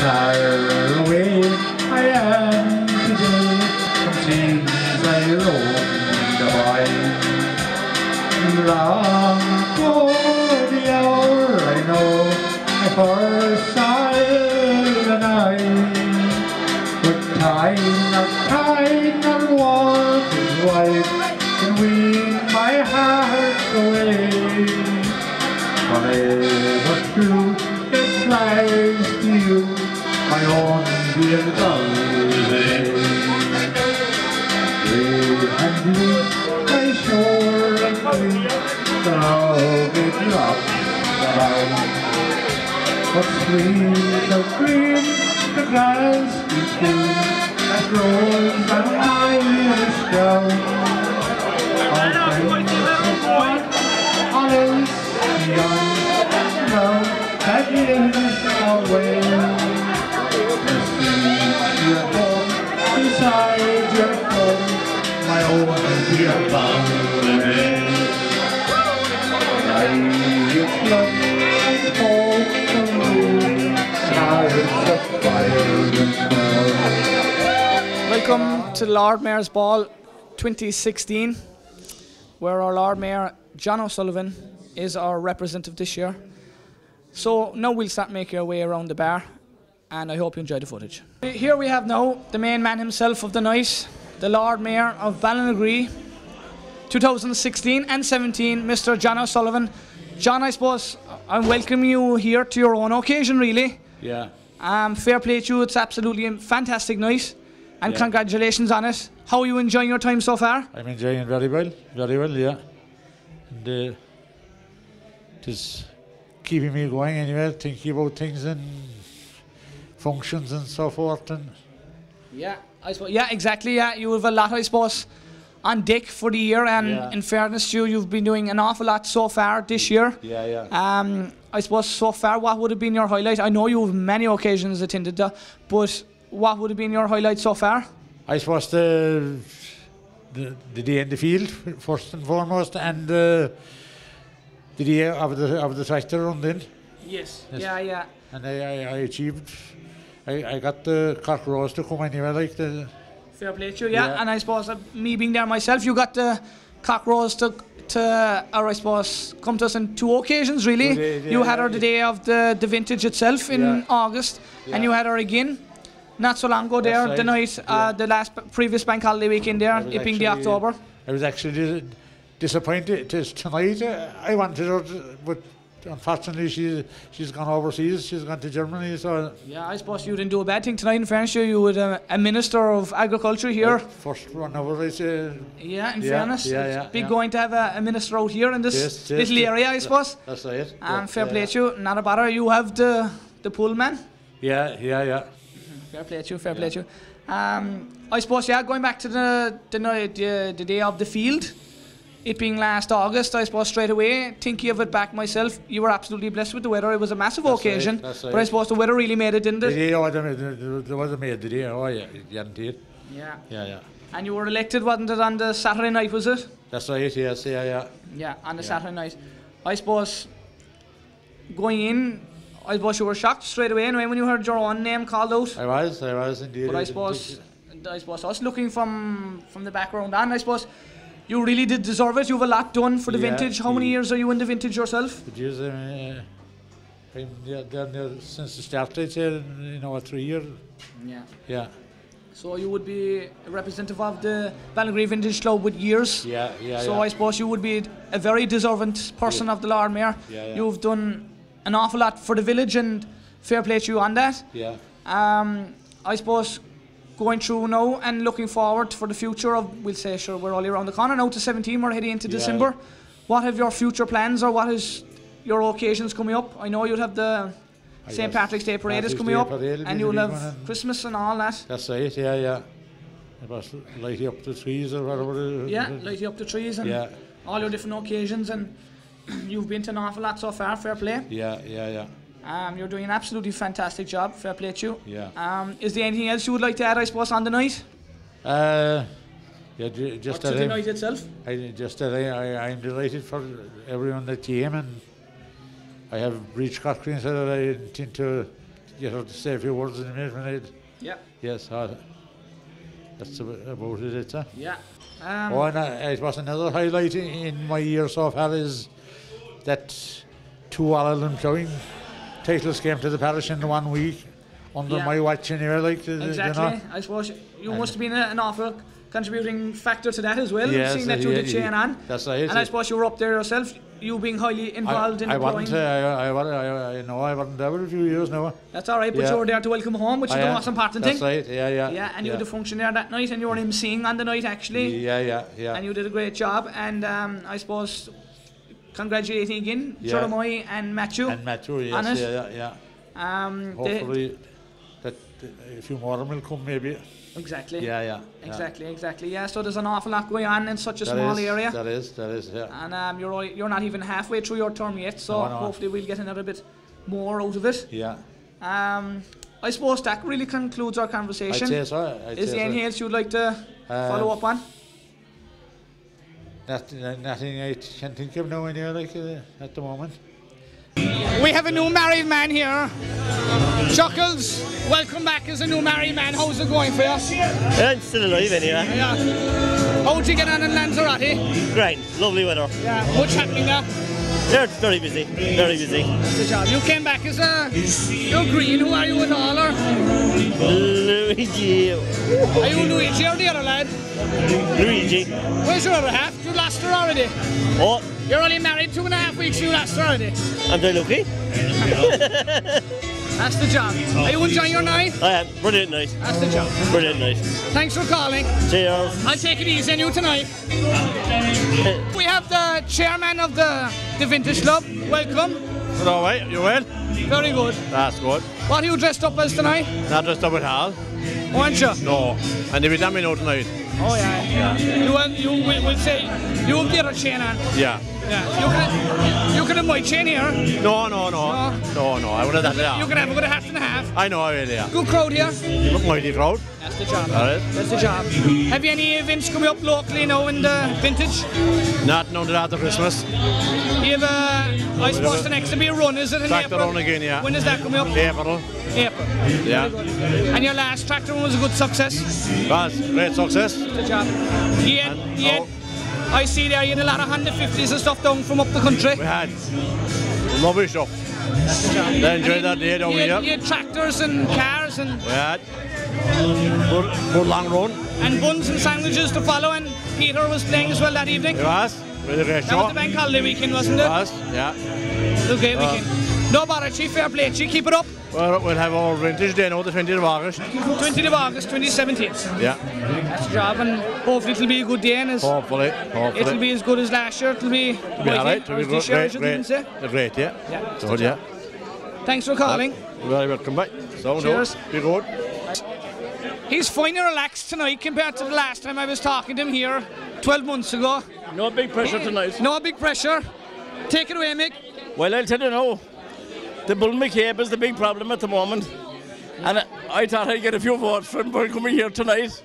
far away I am today from scenes I roamed. Long ago the hour I know I first saw the night. But time not time not white can wean my heart away. Forever the. What sweet of green, the grass is green, that grows on Irish ground. All things of one, all else beyond, love that Welcome to Lord Mayor's Ball 2016, where our Lord Mayor John O'Sullivan is our representative this year. So now we'll start making our way around the bar, and I hope you enjoy the footage. Here we have now the main man himself of the night, the Lord Mayor of Ballinagree, 2016 and 17, Mr. John O'Sullivan. John, I suppose I'm welcoming you here to your own occasion, really. Yeah. Um, fair play to you. It's absolutely a fantastic night, and Yeah. congratulations on it. How are you enjoying your time so far? I'm enjoying very well, very well, yeah. And uh, is keeping me going anyway, thinking about things and functions and so forth. And Yeah, I suppose. Yeah, exactly. Yeah, you have a lot, I suppose, on deck for the year. And Yeah. in fairness to you, you've been doing an awful lot so far this year. yeah, yeah. Um, I suppose so far, what would have been your highlight? I know you have many occasions attended that, but what would have been your highlight so far? I suppose the, the the day in the field first and foremost, and uh, the day of the of the tractor run in, Yes. Yes. Yeah, yeah. and I, I, I achieved. I, I got the Corkery to come anyway, like the Fair play to you. Yeah, Yeah. and I suppose uh, me being there myself, you got the Corkery to. To, or I suppose, come to us on two occasions really. Two days, you had her the day of the, the vintage itself in Yeah. August, and you had her again not so long ago there, That's the right, night, uh, the last previous bank holiday weekend there, it being the October. I was actually disappointed it is tonight. uh, I wanted her, to, but unfortunately she she's gone overseas. She's gone to Germany. So Yeah, I suppose you didn't do a bad thing tonight. In fairness, you would uh, a minister of agriculture here. first one over is uh, Yeah, in Yeah, fairness, yeah, it's big yeah. going to have a, a minister out here in this Yes, yes, little yes. area, I suppose. that's it. And yeah, fair yeah, play to you, not a bother. You have the the pull man. Yeah, yeah, yeah. Fair play to you, fair play to you. Um, I suppose, yeah, going back to the the, the the day of the field, it being last August, I suppose straight away, thinking of it back myself, you were absolutely blessed with the weather. It was a massive That's right, occasion, that's but I suppose the weather really made it, didn't The it? day, oh, there was a maid today. Oh, yeah, guaranteed. Yeah. Yeah, yeah. And you were elected, wasn't it, on the Saturday night, was it? That's right. Yes, yeah, yeah. Yeah, on the Yeah. Saturday night. I suppose going in, I suppose you were shocked straight away anyway when you heard your own name called out. I was, I was indeed. But I suppose, I suppose us looking from from the background on, I suppose you really did deserve it. You have a lot done for the Yeah, vintage. How many years are you in the vintage yourself? Uh, since the start. I'd say, you know, three years. Yeah. Yeah, So you would be a representative of the Ballinagree Vintage Club with years. yeah, yeah. so yeah. I suppose you would be a very deserving person of the Lord Mayor. Yeah, yeah. You've done an awful lot for the village, and fair play to you on that. yeah. Um, I suppose going through now and looking forward for the future of, we'll say, sure, we're only around the corner now to 17, we're heading into Yeah. December. What have your future plans or what is your occasions coming up? I know you'd have the St. Patrick's Day parade is coming Day up, and you'll have one Christmas and all that. That's right, yeah, yeah. It was lighting up the trees or whatever. Yeah, lighting up the trees and Yeah, all your different occasions, and you've been to an awful lot so far. Fair play. yeah, yeah, yeah, Um, you're doing an absolutely fantastic job. Fair play to you. yeah. Um, is there anything else you would like to add, I suppose, on the night? Uh, yeah, ju- Or just to the I'm, night itself? I, just that I, I, I'm delighted for everyone that came and I have reached Corkery so that I intend to get her to say a few words in a minute when I Yeah. Yes, uh, that's about, it. It's, uh. Yeah. Um, Oh, and uh, it was another highlight in, in my year so far is that two All Ireland ploughing titles came to the parish in one week under Yeah. my watch anyway. Like Exactly. you know. I suppose you must have been an awful contributing factor to that as well, Yes, seeing that you did chain yeah. on. That's right. And I suppose you were up there yourself, you being highly I, involved in I the wasn't. Uh. I, I, I, I know I wasn't there for a few years now. That's all right, but Yeah. you were there to welcome home, which is I the most important That's thing. right. Yeah, yeah. Yeah, and you had the function there that night, and you were emceeing on the night actually, Yeah, yeah, yeah. and you did a great job. And um, I suppose congratulating again, Yeah. Jeremiah and Matthew. and Matthew, yes, yeah, yeah, yeah. um, Hopefully, that a few more of them will come maybe. exactly. Yeah, yeah. yeah. Exactly, exactly. Yeah, so there's an awful lot going on in such a That small is- area. That is, that is, yeah. and um, you're only, you're not even halfway through your term yet, so No, no. hopefully we'll get another bit more out of it. Yeah. Um, I suppose that really concludes our I'd conversation. say so. I'd Is there anything so. else you'd like to Uh, follow up on? Nothing, nothing I can think of now anyway, like uh, at the moment. We have a new married man here. Chuckles, welcome back as a new married man. How's it going for you? Yeah, I'm still alive anyway. Yeah. How'd you get on in Lanzarote? Great, lovely weather. Yeah. Much happening there? Yeah, it's very busy, very busy. Good job. You came back as a. You're green. Who are you with all or? Luigi, Are you Luigi or the other lad? Luigi. Where's your other half? You lost her already. Oh, You're only married two and a half weeks. You lost her already. am I lucky? That's the job. Are you enjoying your night? I am. Brilliant night. That's the job. Brilliant night. Thanks for calling. Cheers. I'll take it easy on you tonight. We have the chairman of the, the Vintage Club. Welcome. All right, you well? Very good. That's good. What are you dressed up as tonight? Not dressed up at all. Aren't you? No. And if you damn me know tonight. Oh yeah. You will, you will, will say you will get a chain on. Yeah. Yeah. You can you can have my chain here. No, no, no. No, no, no I would have done You that. can have a good half and a half. I know I will, yeah. Good crowd here. Mighty crowd. That's the job. All right. That's the job. Have you any events coming up locally now in the vintage? Not known after Christmas. You have a, I suppose the next to be a run, is it in Tractor April? run again, yeah. When is that coming up? April. April. Yeah. And your last tractor run was a good success. Was great success. Good job. You had, I see there you had a lot of 150s and stuff down from up the country. We had lovely stuff. They enjoyed that day down here. you had tractors and cars and, We had good, good long run. and buns and sandwiches to follow and Peter was playing as well that evening. It was. Really great That was the bank holiday weekend, wasn't It it? was, yeah. Okay, weekend. Uh, No bother, Chief. Fair play, Chief. Keep it up. Well, we'll have our vintage day now, the 20th of August. 20th of August 2017. Yeah. That's the job, and hopefully it'll be a good day. And as, Hopefully. Hopefully. it'll be as good as last year. It'll be, It'll be all right. It'll be this good. year, Great, should great. even great, yeah. Yeah, that's Good, the yeah. Thanks for calling. You're very welcome back. So, no, Cheers. be good. He's fine and relaxed tonight compared to the last time I was talking to him here 12 months ago. No big pressure tonight. No big pressure. Take it away, Mick. Well, I'll tell you now. The Bull McCabe is the big problem at the moment. And I, thought I'd get a few votes from coming here tonight.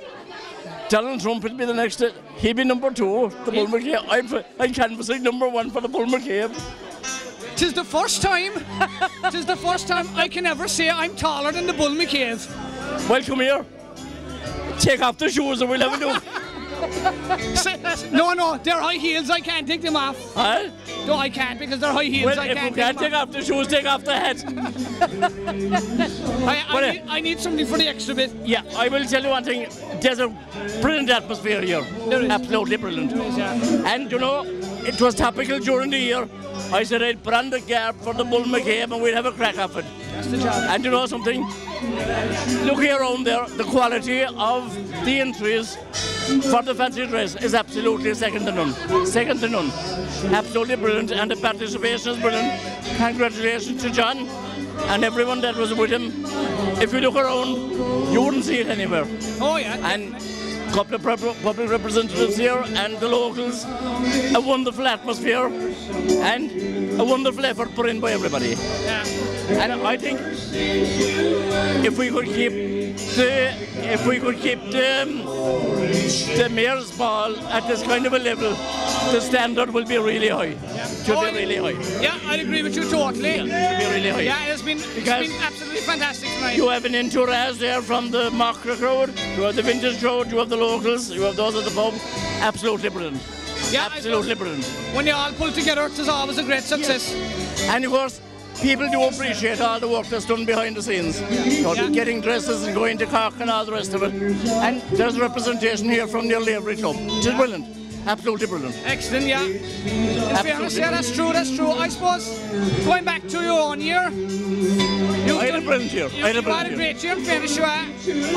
Donald Trump will be the next. He'll be number two, the Bull McCabe. I'm, I'm canvassing number one for the Bull McCabe. Tis the first time, tis the first time I can ever say I'm taller than the Bull McCabe. Well, come here. Take off the shoes and we'll have a look. No, no, they're high heels. I can't take them off. huh? No, I can't because they're high heels. Well, I if can't can't take off. the shoes, take off the hat. I, I, uh, need, I need something for the extra bit. Yeah, I will tell you one thing. There's a brilliant atmosphere here. Absolutely brilliant. yeah. And you know, it was topical during the year. I said I'd brand gap for the Bull McCabe and we'd have a crack of it. That's the job. And you know something? Looking around there, the quality of the entries for the fancy dress is absolutely second to none. Second to none. Absolutely brilliant, and the participation is brilliant. Congratulations to John and everyone that was with him. If you look around, you wouldn't see it anywhere. Oh, yeah. And a couple of public representatives here and the locals, a wonderful atmosphere and a wonderful effort put in by everybody. yeah. And I think if we could keep the, if we could keep the, um, the mayor's ball at this kind of a level, the standard will be really high. Should Oh, be really high. Yeah, I agree with you totally. Yeah, should be really high. Yeah, it's been, it's Because- been absolutely fantastic tonight. You have an entourage there from the Macra crowd, you have the vintage crowd, you have the locals, you have those at the pub. Absolutely brilliant. Yeah, Absolutely brilliant. When you all pull together, it's always a great success. And of course, people do appreciate all the work that's done behind the scenes. You Yeah. Getting dresses and going to Cork and all the rest of it. And there's representation here from nearly every club. Which is brilliant. Absolutely brilliant. Excellent, yeah. In fairness, yeah, that's true, that's true. I suppose, going back to your own year, you've I had a brilliant year. You, I had a you had a brilliant year. great year, in fairness, you are.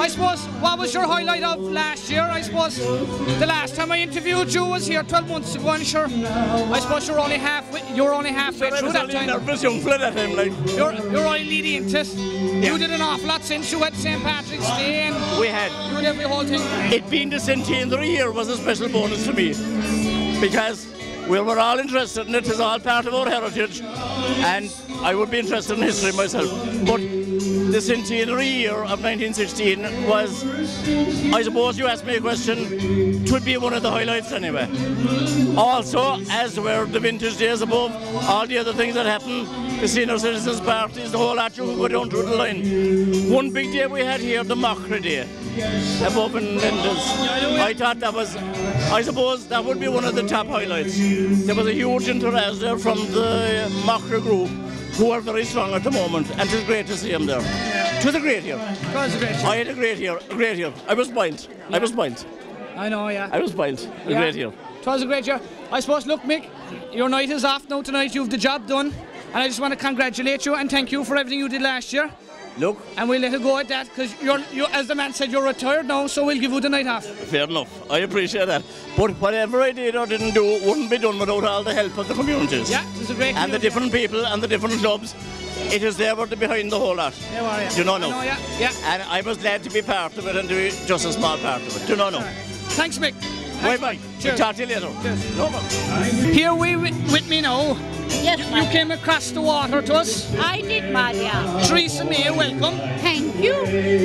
I suppose, what was your highlight of last year? I suppose the last time I interviewed you was here 12 months ago, and sure, I suppose you're only halfway, you're only halfway I through was that only time. nervous young fella that time, like. You're, you're only leading into it. You did an awful lot since you had St. Patrick's Day, and We had. you did every whole thing. It being the centenary year was a special bonus to me because we were all interested in it. It's all part of our heritage, and I would be interested in history myself. But the centenary year of 1916 was, I suppose you asked me a question, it would be one of the highlights anyway. Also, as were the vintage days above, all the other things that happened, the senior citizens parties, the whole lot, you go down through the line. One big day we had here, the Macra Day, above in Mendes. I thought that was, I suppose that would be one of the top highlights. There was a huge interest there from the Macra group, who are very strong at the moment, and it was great to see them there. It was a great year. It was a great year. I had a great year, a great year. I was blind. I was blind. I know, yeah. I was blind. A Yeah. great year. It was a great year. I suppose, look, Mick, your night is off now tonight. You've the job done. And I just want to congratulate you and thank you for everything you did last year. Look, And we'll let it go at that because you're, you, as the man said, you're retired now, so we'll give you the night off. fair enough. I appreciate that. But whatever I did or didn't do wouldn't be done without all the help of the communities. Yeah, it was a great And the different people and the different clubs. It is there were behind the whole lot. There are, yeah. Do you know yeah, yeah. And I was glad to be part of it and to be just a small part of it. Do you know now? Thanks, Mick. Bye Thanks, bye. Mick. Cheers. Talk to you later. Cheers. No problem. Here we with me now. Yes, You came across the water to us. I did, Maria. Theresa May, welcome. Thank you.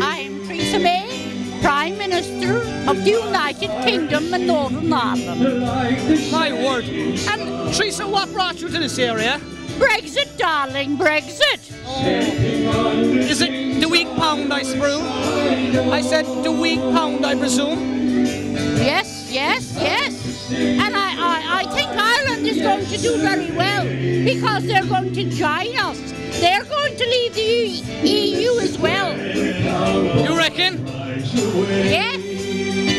I am Theresa May, Prime Minister of the United Kingdom and Northern Ireland. My word. And Theresa, what brought you to this area? Brexit, darling, Brexit. Oh. Is it the weak pound, I suppose? I said the weak pound, I presume. Yes, yes, yes. And I, I, I think Ireland is going to do very well because they're going to join us. They're going to leave the EU as well. You reckon? Yes,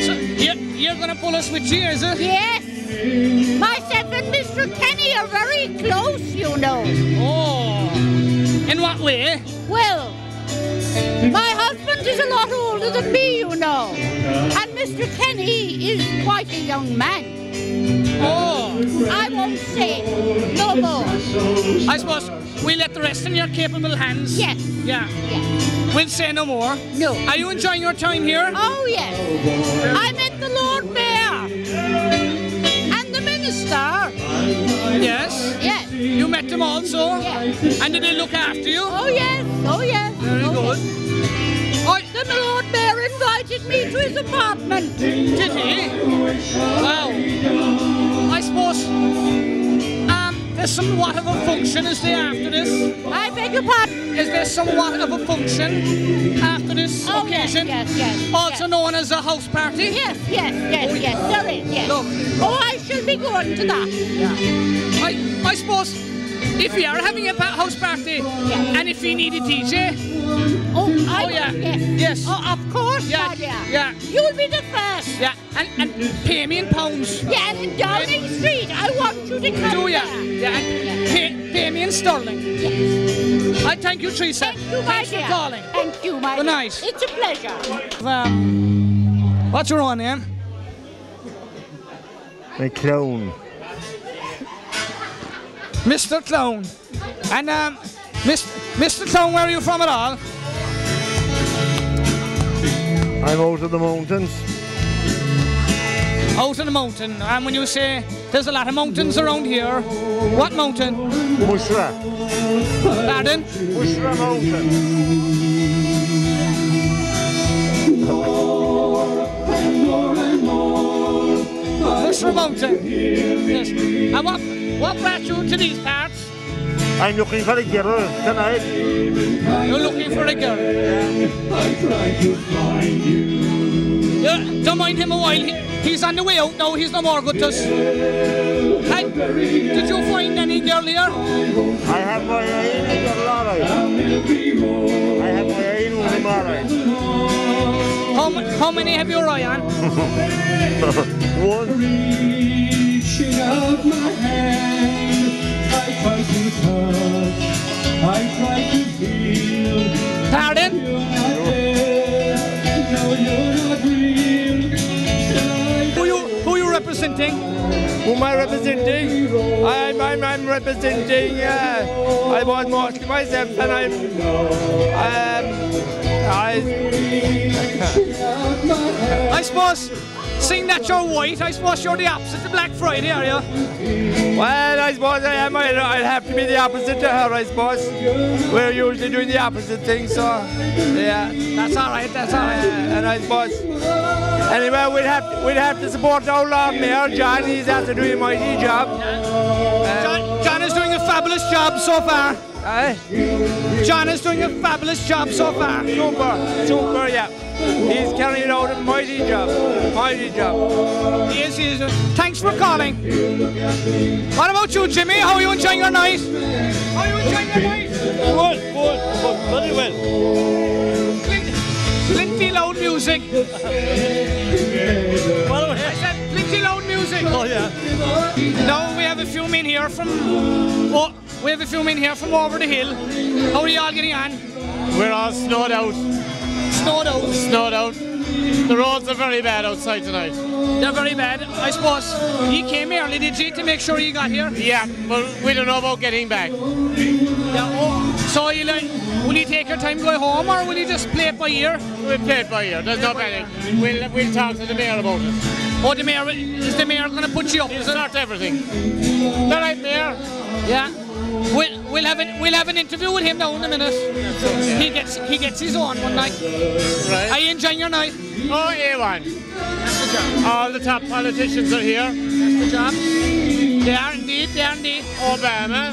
So you're, you're gonna pull us with you, is it? yes. Myself and Mr. Kenny are very close, you know. Oh. In what way? Well, my husband is a lot older than me, you know. Mr. Kenny is quite a young man. Oh. I won't say no more. I suppose we let the rest in your capable hands. Yes. Yeah. Yeah. We'll say no more. No. Are you enjoying your time here? Oh, yes. I met the Lord Mayor and the Minister. Yes. Yes. You met them also? Yes. And did they look after you? Oh, yes. Oh, yes. Very oh, good. yes. Oh, The Lord Mayor invited me to his apartment. did he? Wow. I suppose um, there's somewhat of a function, is there, after this? I beg your pardon. Is there somewhat of a function after this Oh, yes, occasion? yes, yes, Also yes. known as a house party? Yes, yes, yes, yes, there is, yes. Look. Oh, I shall be going to that. I, I suppose if we are having a house party and if we need a DJ, Oh, I Oh, yeah. yes. Yes. Oh, of course, Yeah, Nadia. yeah. You'll be the first. yeah, and, and pay me in pounds. Yeah, and in Downing Street, I want you to come Do ya? there. Yeah, and pay, pay me in sterling. Yes. I thank you, Theresa. Thank you, my Thanks dear. for calling. Thank you, my Good dear. night. It's a pleasure. Um, what's your own name? A clown. Mr. Clown. And um, Mr. Mr. Clown, where are you from at all? I'm out of the mountains. Out of the mountain, and when you say there's a lot of mountains around here, what mountain? Mushera. Baden? Mushera Mountain. Mushera Mountain. Yes. And what, what brought you to these parts? Ah, I'm looking for a girl tonight. You're looking for a girl. Yeah, don't mind him a while. He's on the way out now. He's no more good to us. Hey, did you find any girl here? I have my eye in a girl, alright. I have my eye in one, alright. How, m- how many have you eye on? One. Reaching out my hand, I try to touch, I try to feel. Pardon? You're not there, no, you're not real. Who you who you representing? Who am I representing? I'm, I'm, I'm representing, uh, I was mostly myself and I'm, um, I, I suppose, seeing that you're white, I suppose you're the opposite of Black Friday, are you? well, I suppose I am, I'll, I'll have to be the opposite to her, I suppose. We're usually doing the opposite thing, so, yeah. That's all right. That's all Uh, and I suppose, anyway, we'd have to, we'd have to support our Lord Mayor, John, he's after doing a mighty job. John, fabulous job so far. Aye. John is doing a fabulous job so far. Super, super, yeah. He's carrying out a mighty job, mighty job. He is, he is. Thanks for calling. What about you, Jimmy? How are you enjoying your night? How are you enjoying your night? Good, good, good, very well. Clint, plenty loud music. well, I said plenty loud music. Oh yeah. Now we have a few men here from. Oh, we have a few men here from over the hill. How are you all getting on? We're all snowed out, Snowed out. snowed out. The roads are very bad outside tonight. They're very bad. I suppose he came early, did you, to make sure you got here? Yeah, but we don't know about getting back. Yeah. Oh, so you like, will you take your time going home, or will you just play it by ear? We'll play it by ear. There's no panic. We'll we'll talk to the mayor about it. Oh, the mayor is the mayor going to put you up? He'll sort everything. All right, mayor. Yeah. We'll, we'll have an we'll have an interview with him now in a minute. He gets he gets his own one night. Are Right. you enjoying your night? Oh, A1. All the top politicians are here. That's the job. They are indeed. They are indeed. Obama,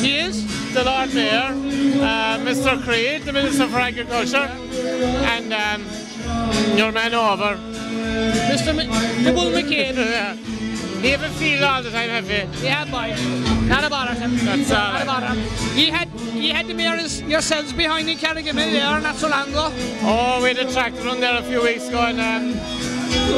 He is. the Lord Mayor, uh, Mr. Creed, the Minister for Agriculture, and um, your man over. Mr. M- uh, the McCain. Yeah. Have uh, a feel all the time, have you? Yeah, boy. Not about him. That's all Not right. about him. You had you had the mayors yourselves behind in Carriganima there not so long ago. Oh, we had a tractor run there a few weeks ago and um,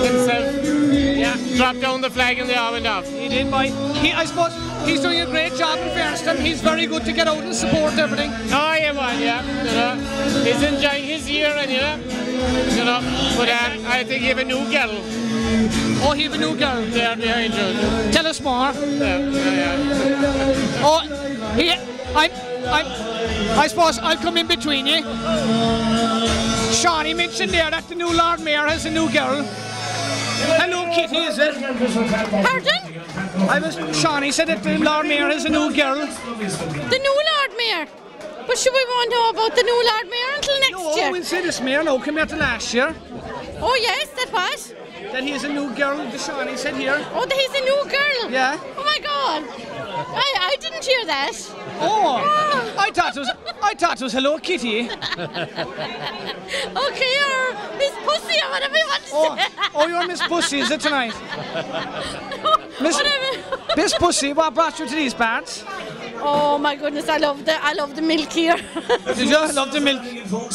himself Yeah. dropped down the flag and they all went off. He did, boy. He, I suppose he's doing a great job in to him. He's very good to get out and support everything. Oh, yeah, well, yeah. You know, he's enjoying his year and, you know, you know, but um, I think he have a new girl Oh, he have a new girl. there behind you. Tell us more. Yeah, yeah, yeah. Oh, he, I'm, I'm, I suppose I'll come in between you. Sean, he mentioned there that the new Lord Mayor has a new girl. Hello, Kitty, is it? Pardon? I was, Sean, he said that the Lord Mayor has a new girl. The new Lord Mayor. But should we won't know about the new Lord Mayor until next No, year? we'll say this Mayor now, come here to last year. Oh yes, that what? That he has a new girl, the he said here. Oh, that he's a new girl. Yeah. Oh my God. I, I didn't hear that. Oh, ah. I thought it was, I thought it was Hello Kitty. Okay, or Miss Pussy or whatever you want to Oh, say. oh, you're Miss Pussy, is it tonight? Miss, Miss Pussy, what brought you to these parts? Oh my goodness, I love the I love the milk here. Did you love the milk?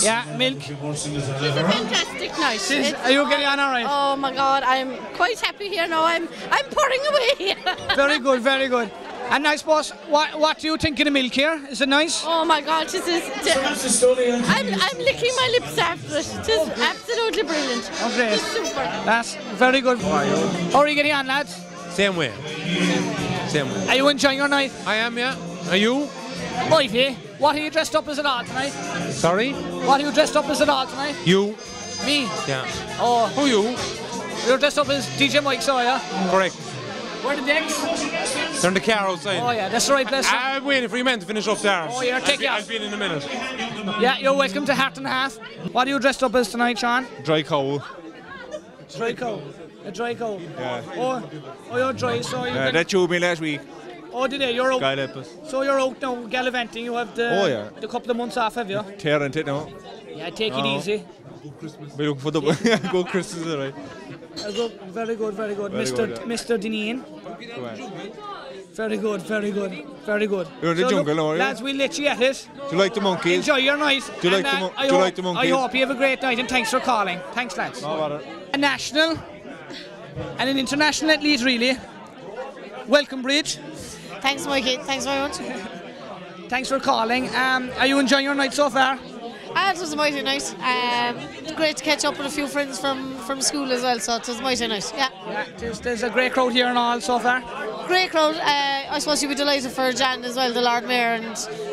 Yeah, milk. It's a fantastic night. Is- It's- are you getting on all right? Oh my God, I'm quite happy here now. I'm I'm pouring away. Very good, very good. And I suppose, what, what do you think of the milk here? Is it nice? Oh my God, this is. I'm, I'm licking my lips after it. It is absolutely brilliant. Great. It's super. That's very good. How are you getting on, lads? Same way. Same way. Are you enjoying your night? I am, yeah. Are you? Wifey, what are you dressed up as at all tonight? Sorry? What are you dressed up as at all tonight? You? Me? Yeah. Oh, Who you? you're dressed up as DJ Mike, so yeah? Correct. Where the decks? Turn the car outside. Oh yeah, that's the right place. I'm waiting for you men to finish up there. Oh, yeah, take it I'll off. be in in a minute. Yeah, you're welcome to Heart and Half. What are you dressed up as tonight, Sean? Dry coal. Dry cow. A dry cow. Yeah. Oh, oh, you're dry, so you can, they chewed me last week. Oh, did they? You're out. Guy left us. So you're out now gallivanting. You have the Oh, yeah. the couple of months off, have you? Tearing it now. Yeah, take it Oh. easy. Be looking for the good Christmas, right. Uh, go- Very good, very good, Very Mr. good, yeah. Mr. Dineen. Very good, very good, very good. You're in the So jungle look, are you? Lads, we'll let you at it. Do you like the monkeys? Enjoy your night. Do you like and, the uh, do you hope- like the monkeys? I hope you have a great night and thanks for calling. Thanks, lads. No. A national and an international athlete, really. Welcome, Briege. Thanks, Mikey. Thanks very much. Thanks for calling. Um, are you enjoying your night so far? Ah, it was a mighty night. Um, great to catch up with a few friends from, from school as well, so it was a mighty nice. Yeah. Yeah, there's, there's a great crowd here and all so far. Great crowd. Uh, I suppose you'd be delighted for Jan as well, the Lord Mayor, and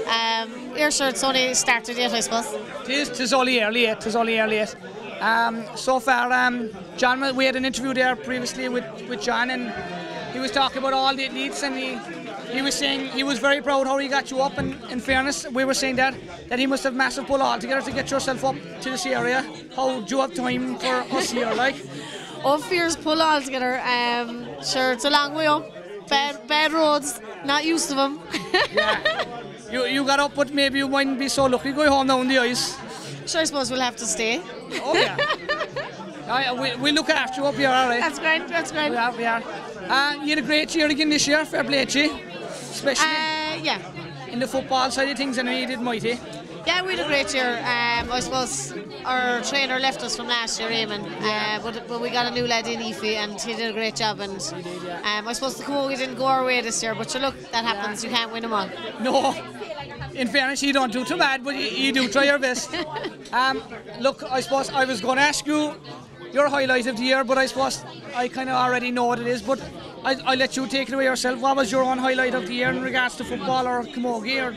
um, Ayrshire, it's only started yet, I suppose. Tis, tis only early yet, tis only early yet. Um, so far, um, John, we had an interview there previously with, with John, and he was talking about all the athletes, and he, he was saying he was very proud how he got you up. And in fairness, we were saying that that he must have massive pull all together to get yourself up to this area. How do you have time for us here, like? Oh, fierce pull all together. Um, sure, it's a long way up. Bad, bad roads, not used to them. yeah. You you got up, but maybe you mightn't be so lucky going home down the ice. Sure, I suppose we'll have to stay. Oh yeah. Aye, we, we look after you up here, all right? That's great, that's great. We are, we are. Uh, you had a great year again this year, fair play to you. Especially Uh, yeah. in the football side of things, and we did mighty. Yeah, we had a great year. Um, I suppose our trainer left us from last year, Eamon, uh, but, but we got a new lad in Ephie and he did a great job. And um, I suppose the Camogie didn't go our way this year, but sure, look, that happens. You can't win them all. No. In fairness, you don't do too bad, but you, you do try your best. Um, look, I suppose I was going to ask you your highlight of the year, but I suppose I kind of already know what it is. But I, I'll let you take it away yourself. What was your own highlight of the year in regards to football or camogie or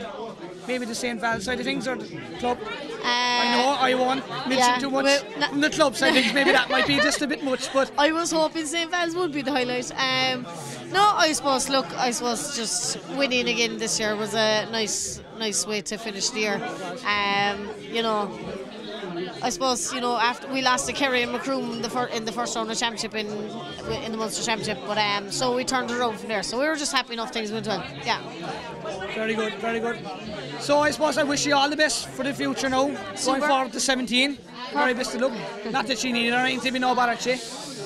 maybe the St. Val side of things or the club? I know I won't mention yeah, too much well, from the club side of things. Maybe that might be just a bit much, but I was hoping St. Val's would be the highlight. Um, no, I suppose, look, I suppose just winning again this year was a nice nice way to finish the year. Um, you know, I suppose you know after we lost to Kerry and Macroom in the, fir- in the first round of the championship in in the Munster Championship, but um, so we turned it around from there. So we were just happy enough things went well. Yeah. Very good, very good. So I suppose I wish you all the best for the future now, going forward to 17. Very best of luck. Not that she needed or anything to be no bother to.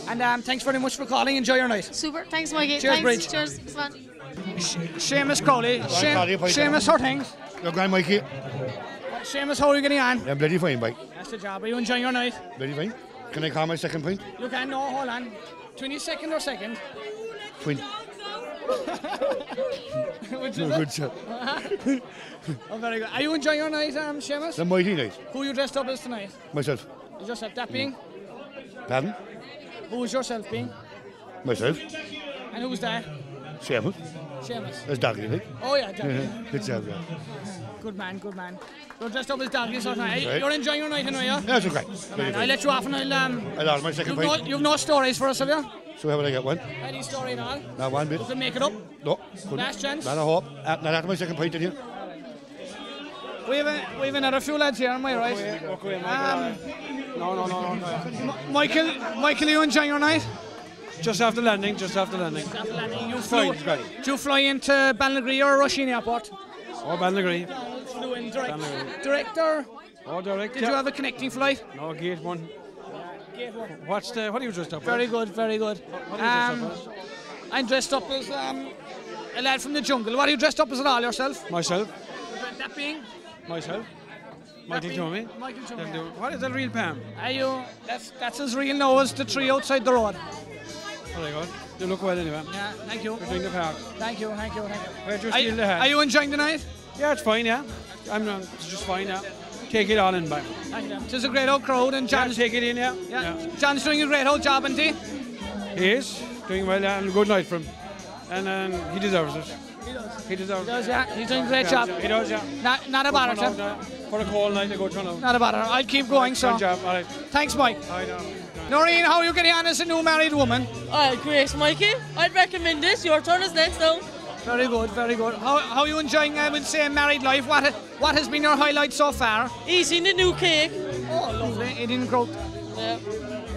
And um, thanks very much for calling. Enjoy your night. Super. Thanks, Mikey. Cheers, Thanks. Briege. Cheers. It's fun. Seamus Crowley. Right, Se- Paddy, fight Seamus, how things? You're grand, Mikey. Seamus, how are you getting on? I'm bloody fine, Mike. The job. Are you enjoying your night? Very fine. Can I call my second point? You can, no, hold on. 20 second or second? Twin. Which No, good shot. oh, very good. Are you enjoying your night, um, Seamus? The mighty night. Who you dressed up as tonight? Myself. Yourself that being? Pardon? Who is yourself being? Myself. And who's that? Seamus. Seamus. That's Doggy, like. Oh, yeah, Doggy. Yeah, Good job, yeah. Good man, good man. You're dressed up as doggy, so tonight. Right. You're enjoying your night, anyway, yeah? Yeah, it's okay. Man. I'll let you off and I'll, um... I lost my second You've no, point. you've no stories for us, have you? So how will I get one? Any story at all? Not one bit. You can make it up. No. couldn't. Last chance. Not a hope. Uh, Not after my second point, did you? We have, a, we have another few lads here, am I right? Um, No, no, no, no. M- Michael, Michael, you enjoying your night? Just after landing, just after landing. Just after landing, you Fine, flew, it's do you fly into Ballinagree or Rushing Airport? Oh, Ballinagree. Direct. Ballinagree. Direct or Oh, direct. did you have a connecting flight? No, gate one. Gate one. What's the, what are you dressed up Very as? good, very good. What you Um, dressed up I'm dressed up as um, a lad from the jungle. What are you dressed up as at all yourself? Myself. That being? Myself. Michael Tommy. Michael Tommy. The- What is that real Pam? Are you? That's that's as real now as the tree outside the road. Very good. You look well anyway. Yeah, thank you. You're doing the park. Thank you, thank you, thank you. Where'd you Are, steal the hat? are you enjoying the night? Yeah, it's fine, yeah. I'm not, just fine, yeah. Take it on in back. Thank you. It's a great old crowd and Yeah, John's, take it in, yeah. yeah, John's doing a great old job, isn't he? He is doing well, yeah, and good night for him. And um, he deserves it. He does. He deserves it. He does, it. yeah. He's doing a great Yeah, job. He does, yeah. Not, not a Good bother, turnout, sir. yeah. For a cold night, a good turnout. Not a bother. I'll keep going, so. Good job, all right. Thanks, Mike. I know. Noreen, how are you getting on as a new married woman? Alright, great, Mikey. I'd recommend this. Your turn is next, though. Very good, very good. How, how are you enjoying, um, I would say, married life? What, what has been your highlight so far? Eating the new cake. Oh, lovely. Eating growth. Yeah.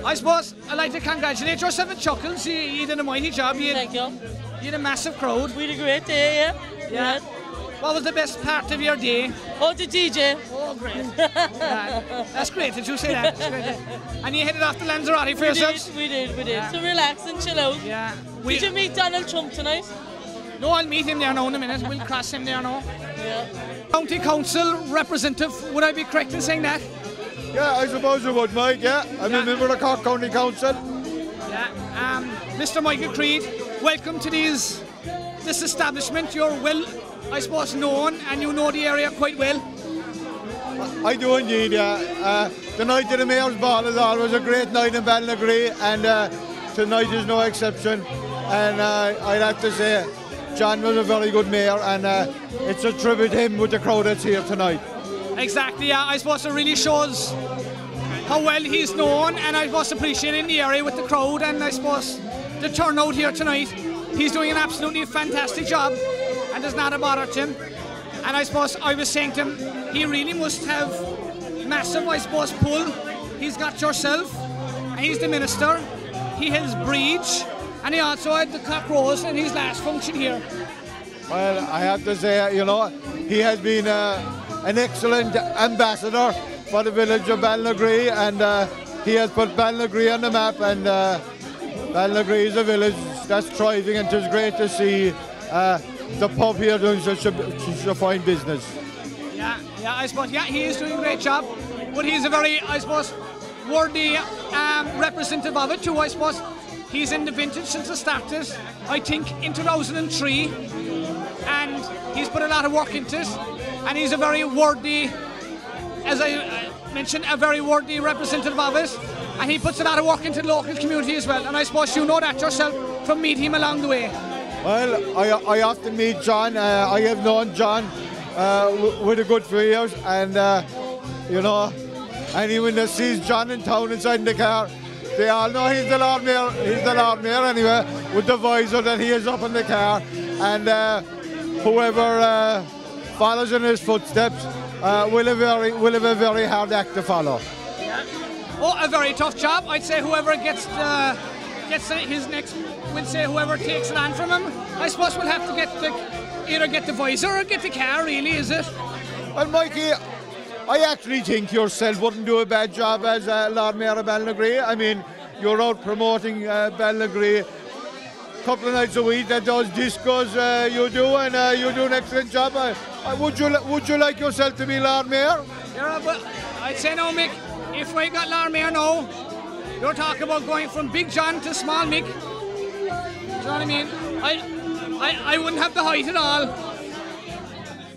I suppose I'd like to congratulate yourself at Chuckles. You, you did a mighty job. You, Thank you. You had a massive crowd. We had a great day, yeah. Yeah. What was the best part of your day? Oh, the DJ. Oh, great. Yeah, that's great Did you say that. And you headed off to Lanzarote for We yourselves? did, we did, we did. To relax and chill out. Yeah. We... Did you meet Donald Trump tonight? No, I'll meet him there now in a minute. We'll cross him there now. Yeah. County Council representative, would I be correct in saying that? Yeah, I suppose you would, Mike, yeah. I'm a member of Cork County Council. Yeah. Um, Mr. Michael Creed, welcome to these this establishment. You're well, I suppose, known and you know the area quite well. I do indeed, yeah. Uh, the night of the Mayor's Ball is always a great night in Ballinagree, and uh, tonight is no exception. And uh, I'd have to say, John was a very good mayor, and uh, it's a tribute to him with the crowd that's here tonight. Exactly, yeah. I suppose it really shows how well he's known and I suppose appreciated in the area with the crowd and I suppose the turnout here tonight. He's doing an absolutely fantastic job and there's not a bother to him. And I suppose I was saying to him, he really must have massive, I suppose, pull. He's got yourself, and he's the minister. He has Briege, and he also had the Corkery in his last function here. Well, I have to say, you know, he has been uh, an excellent ambassador for the village of Ballinagree, and uh, he has put Ballinagree on the map, and uh, is a village that's thriving, and it's great to see uh, the pub here doing such a, such a fine business. Yeah, yeah, I suppose, yeah, he is doing a great job, but he's a very, I suppose, worthy um, representative of it too, I suppose. He's in the vintage since it started, I think, in 2003, and he's put a lot of work into it, and he's a very worthy, as I uh, mentioned, a very worthy representative of it, and he puts a lot of work into the local community as well, and I suppose you know that yourself from meeting him along the way. Well, I, I often meet John. Uh, I have known John uh, with a good few years, and uh, you know, anyone that sees John in town inside the car, they all know he's the Lord Mayor. He's the Lord Mayor anyway, with the visor that he is up in the car, and uh, whoever uh, follows in his footsteps uh, will have very will have a very hard act to follow. Oh, a very tough job. I'd say whoever gets the, gets his next, we'll say whoever takes it on from him. I suppose we'll have to get the, either get the visor or get the car. Really, is it? Well, Mikey, I actually think yourself wouldn't do a bad job as uh, Lord Mayor of Ballinagree. I mean, you're out promoting uh, a couple of nights a week. That those discos uh, you do, and uh, you do an excellent job. Uh, uh, would you would you like yourself to be Lord Mayor? Yeah, but I'd say no, Mick. If we got Lord Mayor now, you're talking about going from Big John to Small Mick. Do you know what I mean? I, I, I wouldn't have the height at all.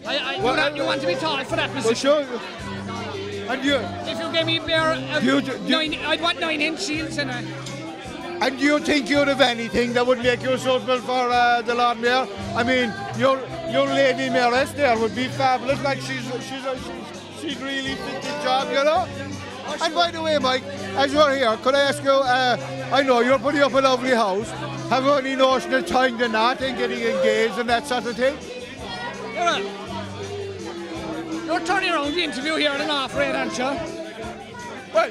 I, I, you, Well, you want to be tall for that position. sure. And you If you gave me bare, uh, You you- nine, I'd want nine inch shields and a. and do you think you'd have anything that would make you suitable for uh, the Lord Mayor? I mean, your your lady mayoress there would be fabulous. Like she's she's she's she'd really fit the job, you know. And by the way, Mike, as you're here, could I ask you? Uh, I know you're putting up a lovely house. Have you any notion of tying the knot and getting engaged and that sort of thing? A, you're turning around the interview here at an off rate, aren't you? Well,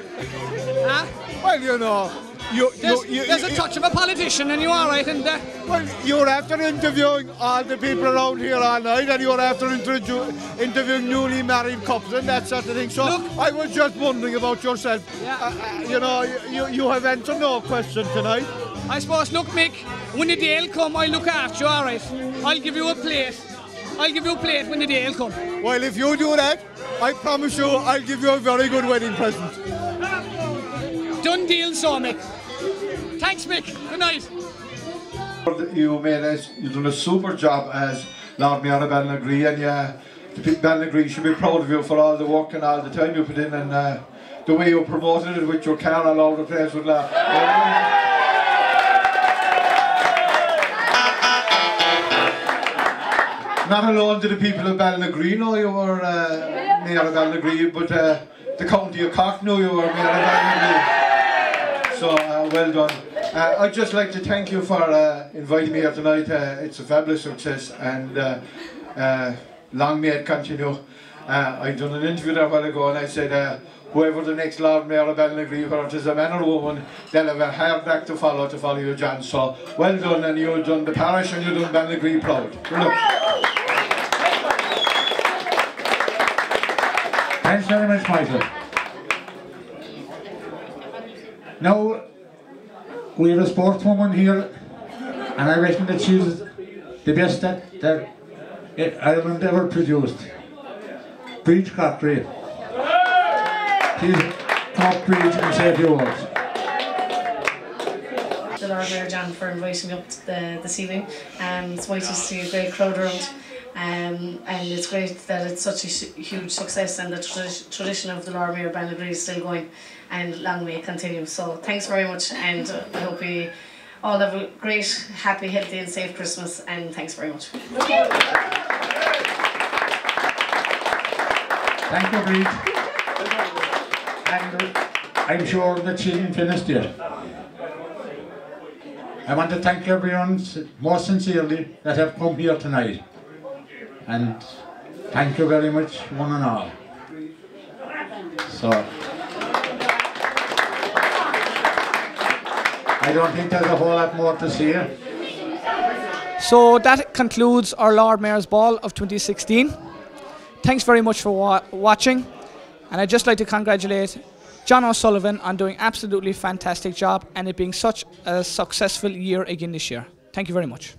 huh? well, you know, you, There's, you, you, there's a touch of a politician, and you are right, and uh, Well, you're after interviewing all the people around here all night, and you're after interviewing newly married couples and that sort of thing. So Look, I was just wondering about yourself. Uh, uh, you know, you, you have answered no question tonight. I suppose, look, Mick, when the day will come, I'll look after you, all right? I'll give you a plate. I'll give you a plate when the day will come. Well, if you do that, I promise you I'll give you a very good wedding present. Done deal, so, Mick. Thanks, Mick. Good night. You made a, you've done a super job as Lord Mayor of Ballinagree and yeah, the people of Ballinagree should be proud of you for all the work and all the time you put in and uh, the way you promoted it with your car all over the place with laugh. Not alone to the people of Ballinagree know you were uh, Mayor of Ballinagree, but uh, the county of Cork knew you were Mayor of Ballinagree. So uh, well done. Uh, I'd just like to thank you for uh, inviting me here tonight. Uh, it's a fabulous success and uh, uh, long may it continue. Uh, I done an interview there a while ago and I said uh, whoever the next Lord Mayor of Ballinagree, whether it is a man or a woman, they'll have a hard back to follow to follow you, John. So well done and you've done the parish and you've done Ballinagree proud. Thanks very much, Michael. Now, we have a sportswoman here, and I reckon that she's the best that, that Ireland ever produced. Briege Corkery. Come up, Breach, and say a few words. the Lord John for inviting me up the, this evening. Um, it's nice to see a great crowd around. Um, and it's great that it's such a hu- huge success and the tradi- tradition of the Mayor Ballinagree is still going and long may it continue. So thanks very much and uh, I hope we all have a great, happy, healthy and safe Christmas and thanks very much. Thank you, Briege. And uh, I'm sure that she didn't finish yet. I want to thank everyone most sincerely that have come here tonight. And thank you very much, one and all. So, I don't think there's a whole lot more to say. So that concludes our Lord Mayor's Ball of 2016. Thanks very much for wa- watching, and I'd just like to congratulate John O'Sullivan on doing absolutely fantastic job and it being such a successful year again this year. Thank you very much.